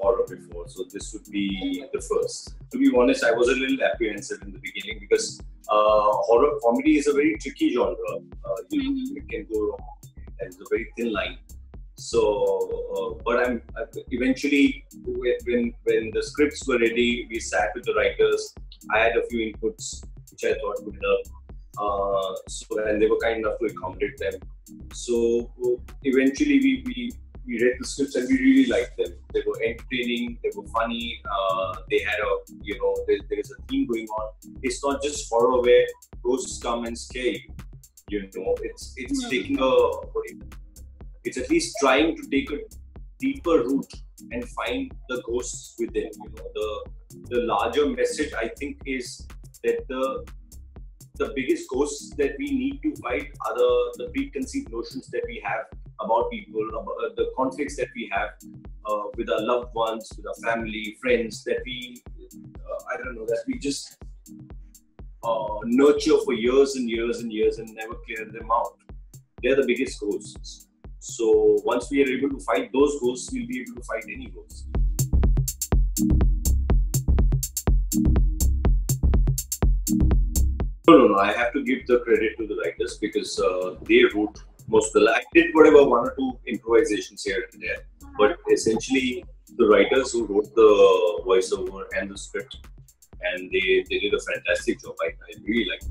before, so this would be the first. To be honest, I was a little apprehensive in the beginning because uh, horror comedy is a very tricky genre. Uh, you, Mhm. It can go wrong, and it's a very thin line. So, uh, but I'm I- eventually when when- when the scripts were ready, we sat with the writers. I had a few inputs which I thought would help. Uh, so and they were kind enough to accommodate them. So eventually we, we we read the scripts and we really liked them. They were entertaining, they were funny. Uh, they had a you know there, there is a theme going on. It's not just horror where ghosts come and scare you. You know, it's it's Hmm. taking a it's at least trying to take a deeper root and find the ghosts within. You know, the the larger message I think is that the the biggest ghosts that we need to fight are the, the preconceived notions that we have about people, about uh, the conflicts that we have uh, with our loved ones, with our family, friends, that we, uh, I don't know, that we just uh, nurture for years and years and years and never clear them out. They're the biggest ghosts. So once we are able to fight those ghosts, we'll be able to fight any ghosts. No, no, no. I have to give the credit to the writers because uh, they wrote most of the. I did whatever one or two improvisations here and there, but essentially the writers who wrote the voiceover and the script, and they, they did a fantastic job. I, I really like.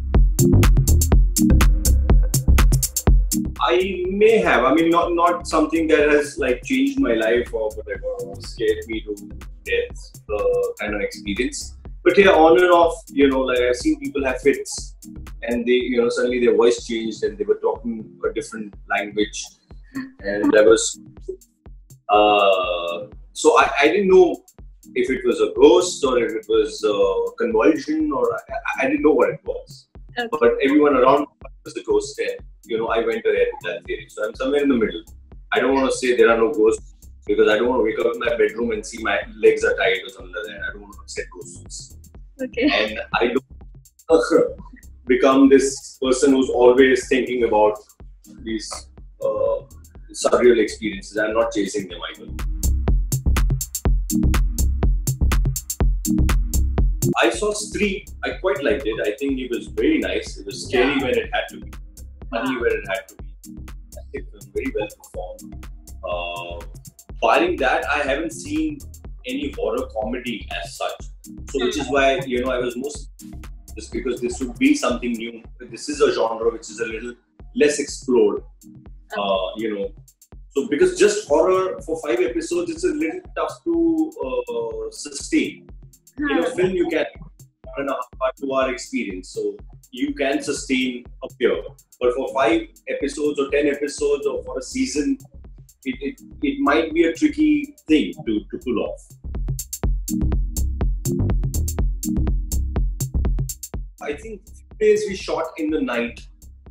I may have. I mean, not not something that has like changed my life or whatever, or scared me to death uh, kind of experience. But yeah, on and off, you know, like I've seen people have fits, and they, you know, suddenly their voice changed and they were talking a different language, and that was. Uh, so I, I didn't know if it was a ghost or if it was a convulsion or I, I didn't know what it was. Okay. But everyone around was a ghost, and you know, I went ahead with that theory. So I'm somewhere in the middle. I don't want to say there are no ghosts because I don't want to wake up in my bedroom and see my legs are tied or something like that. I don't want to upset ghosts. Okay. And I don't become this person who's always thinking about these uh, surreal experiences. I'm not chasing them either. I saw Stree. I quite liked it. I think it was very nice. It was scary when it had to be, funny when it had to be. I think It was very well performed. Uh, barring that, I haven't seen any horror comedy as such. So, which is why you know I was most just because this would be something new. This is a genre which is a little less explored. Uh, you know, so because just horror for five episodes, it's a little tough to uh, sustain in a film you can one and a half two hour experience so you can sustain a fear but for five episodes or ten episodes or for a season it, it, it might be a tricky thing to, to pull off. I think days we shot in the night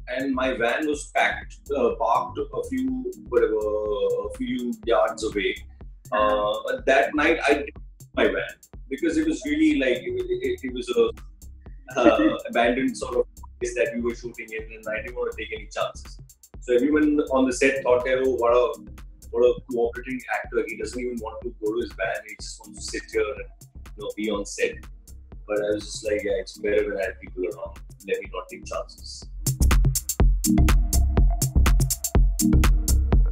and my van was packed uh, parked a few whatever a few yards away. Uh, but that night i did my van because it was really like it, it, it was a uh, abandoned sort of place that we were shooting in, and I didn't want to take any chances. So everyone on the set thought, "Oh, what a what a cooperating actor! He doesn't even want to go to his band. He just wants to sit here and you know be on set." But I was just like, "Yeah, it's better when I have people around. Let me not take chances."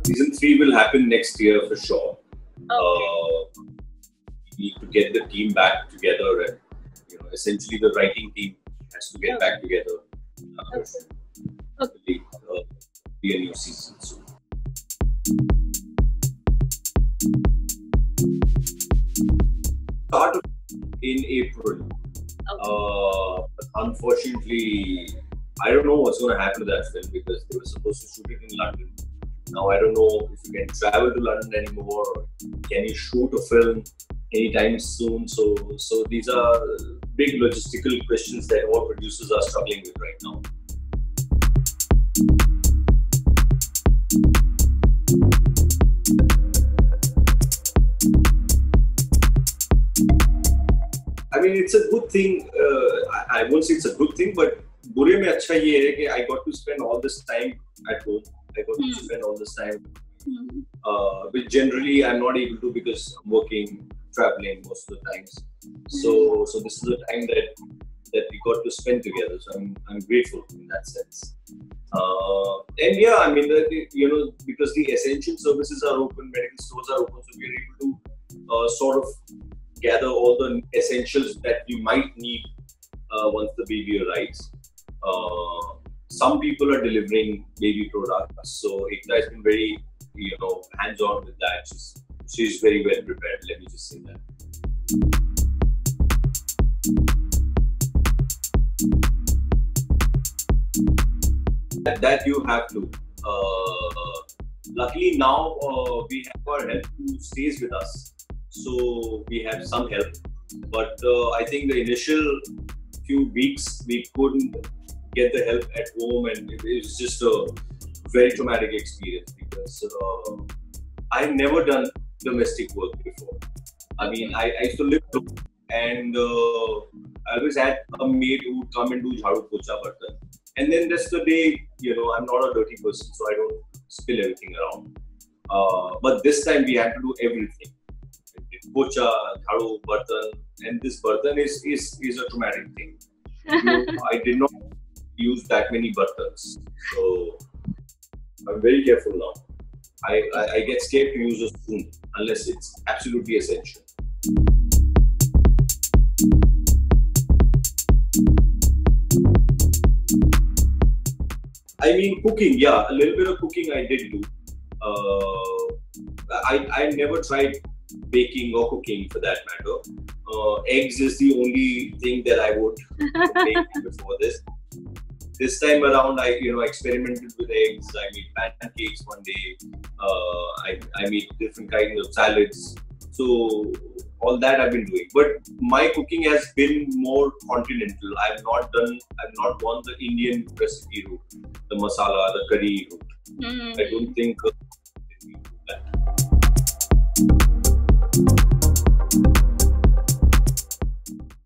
Season three will happen next year for sure. Okay. Uh, we need to get the team back together and you know essentially the writing team has to get back together uh, Okay. hopefully, uh, be a new season soon start in april Okay. uh, unfortunately i don't know what's going to happen to that film because they were supposed to shoot it in london now i don't know if you can travel to london anymore or can you shoot a film anytime soon. So, so these are big logistical questions that all producers are struggling with right now. it's a good thing. Uh, I, I won't say it's a good thing, but बुरे में अच्छा ये है कि I got to spend all this time at home. I got to Hmm. spend all this time Hmm. uh, which generally I'm not able to because I'm working traveling most of the times. So so this is the time that that we got to spend together. So I'm I'm grateful in that sense. Uh, and yeah, I mean, the, you know, because the essential services are open, medical stores are open, so we're able to uh, sort of gather all the essentials that you might need uh, once the baby arrives. Uh, some people are delivering baby products, so Ekta has been very, you know, hands-on with that. She's, she's very well prepared. Let me just say that. that, that you have to. Uh, luckily now uh, we have our help who stays with us, so we have some help. But uh, I think the initial few weeks we couldn't get the help at home, and it was just a very traumatic experience because uh, I've never done domestic work before. I mean, I, I used to live and uh, I always had a maid who would come and do jhadu pocha bartan and then that's the day you know i'm not a dirty person so i don't spill everything around uh, but this time we had to do everything pocha jhadu bartan and this bartan is is is a traumatic thing. I did not use that many bartans so i'm very careful now. I, I, I get scared to use a spoon unless it's absolutely essential. I mean, cooking, yeah, a little bit of cooking I did do. Uh, I, I never tried baking or cooking for that matter. Uh, eggs is the only thing that I would make before this. This time around, I you know experimented with eggs. I made pancakes one day. Uh, I, I made different kinds of salads. So all that I've been doing. But my cooking has been more continental. I've not done, I've not gone the Indian recipe route, the masala, the curry route. Mm-hmm. I don't think you.